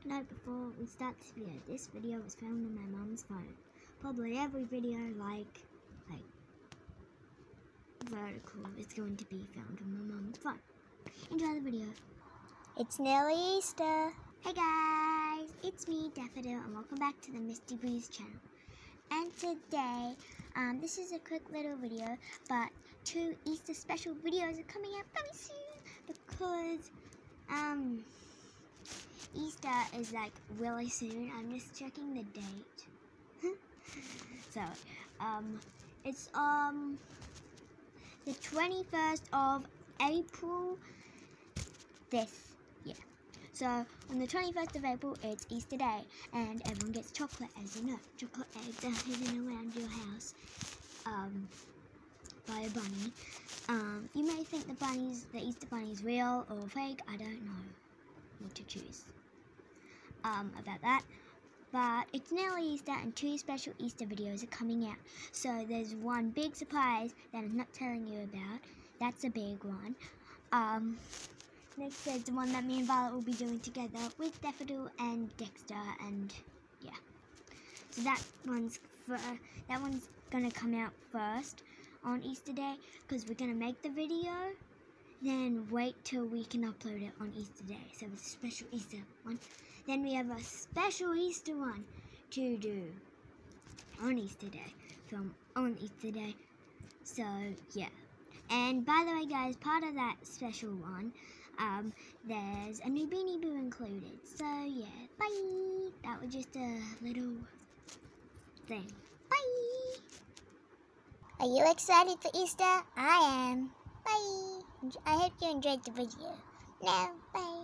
quick note before we start this video. This video was filmed on my mum's phone. Probably every video like like vertical is going to be found on my mum's phone. Enjoy the video. It's nearly Easter. Hey guys, it's me Daffodil and welcome back to the Mysty Boos channel. And today, um, this is a quick little video, but two Easter special videos are coming out very soon because um, Easter is like really soon. I'm just checking the date. so, um, it's um the 21st of April. This year. So on the 21st of April, it's Easter Day, and everyone gets chocolate, as you know. Chocolate eggs are hidden around your house um, by a bunny. Um, you may think the bunny's, the Easter bunny is real or fake. I don't know to choose um, about that. But it's nearly Easter and two special Easter videos are coming out. So there's one big surprise that I'm not telling you about. That's a big one. Um, next is the one that me and Violet will be doing together with Daffodil and Dexter and yeah. So that one's for, that one's gonna come out first on Easter Day because we're gonna make the video then wait till we can upload it on Easter Day. So it's a special Easter one. Then we have a special Easter one to do on Easter Day. Film on Easter Day. So yeah. And by the way guys, part of that special one, um, there's a new Beanie Boo included. So yeah, bye! That was just a little thing. Bye! Are you excited for Easter? I am. Bye. I hope you enjoyed the video. Now, bye.